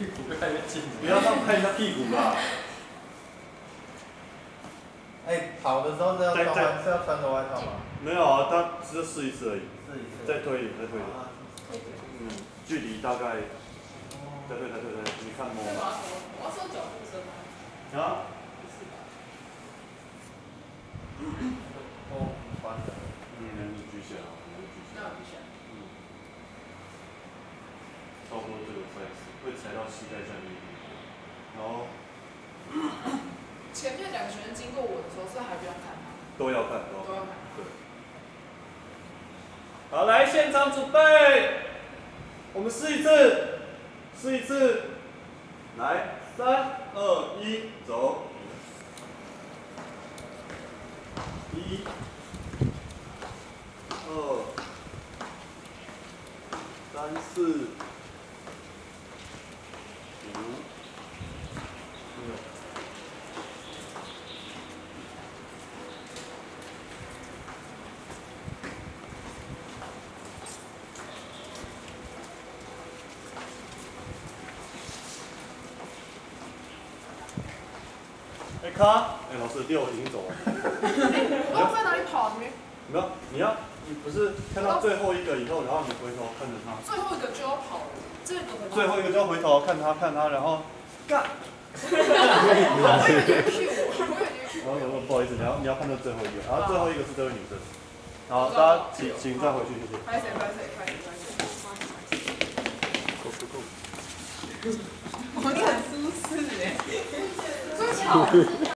屁股越来越紧。不要让拍一下屁股啦。哎，跑的时候是要穿外是要穿着外套吗？没有啊，他只是试一次而已。试一次。再推一点，再推一点。啊嗯，距离大概。再推，再推，再推，你看摸。我要说脚步声吗？啊。哦，穿的。嗯，你举起来啊，你举起来。那我举起来。嗯。差不会踩到膝盖下面。然后。前面两个学生经过我的时候，是还不要看吗？都要看，都要看。对。好，来现场准备，我们试一次，试一次，来，三二一，走。一，二，三四。哎，卡！哎，老师，六已经走了。我要在哪里跑？你没有，你要，你不是看到最后一个以后，然后你回头看着他。最后一个就要跑了，这个。最后一个就要回头看他，看他，然后干。我以为你 Q 我，我以为你 Q 我。然后不好意思，你要你要看到最后一个，然后最后一个是这位女生。好，大家请请再回去，谢谢。拍谁？拍谁？拍谁？拍谁？够不够？はい。